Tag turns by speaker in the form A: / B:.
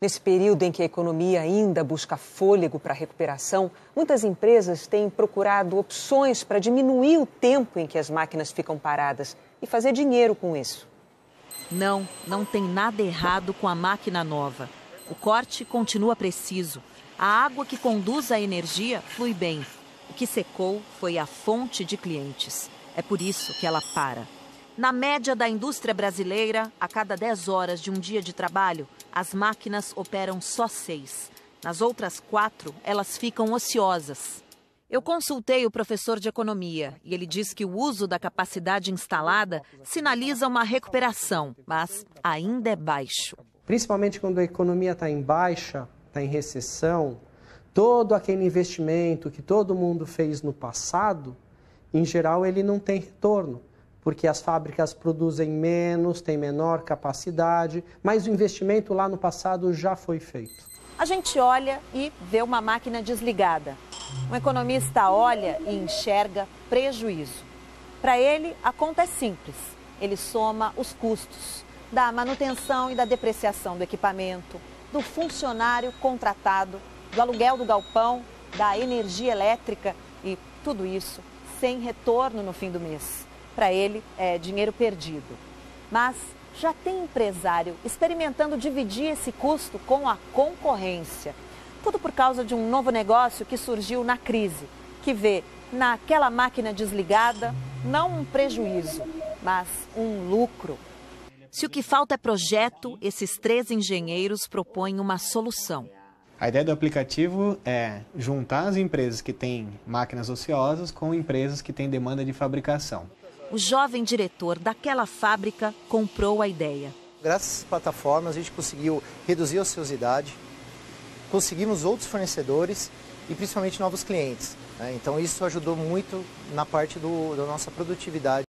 A: Nesse período em que a economia ainda busca fôlego para a recuperação, muitas empresas têm procurado opções para diminuir o tempo em que as máquinas ficam paradas e fazer dinheiro com isso.
B: Não, não tem nada errado com a máquina nova. O corte continua preciso. A água que conduz a energia flui bem. O que secou foi a fonte de clientes. É por isso que ela para. Na média da indústria brasileira, a cada 10 horas de um dia de trabalho, as máquinas operam só seis. Nas outras quatro, elas ficam ociosas. Eu consultei o professor de economia e ele diz que o uso da capacidade instalada sinaliza uma recuperação, mas ainda é baixo.
C: Principalmente quando a economia está em baixa, está em recessão, todo aquele investimento que todo mundo fez no passado, em geral, ele não tem retorno porque as fábricas produzem menos, têm menor capacidade, mas o investimento lá no passado já foi feito.
B: A gente olha e vê uma máquina desligada. Um economista olha e enxerga prejuízo. Para ele, a conta é simples. Ele soma os custos da manutenção e da depreciação do equipamento, do funcionário contratado, do aluguel do galpão, da energia elétrica e tudo isso sem retorno no fim do mês para ele é dinheiro perdido. Mas já tem empresário experimentando dividir esse custo com a concorrência. Tudo por causa de um novo negócio que surgiu na crise, que vê naquela máquina desligada não um prejuízo, mas um lucro. Se o que falta é projeto, esses três engenheiros propõem uma solução.
D: A ideia do aplicativo é juntar as empresas que têm máquinas ociosas com empresas que têm demanda de fabricação
B: o jovem diretor daquela fábrica comprou a ideia.
E: Graças às plataformas, a gente conseguiu reduzir a ociosidade, conseguimos outros fornecedores e principalmente novos clientes. Né? Então, isso ajudou muito na parte do, da nossa produtividade.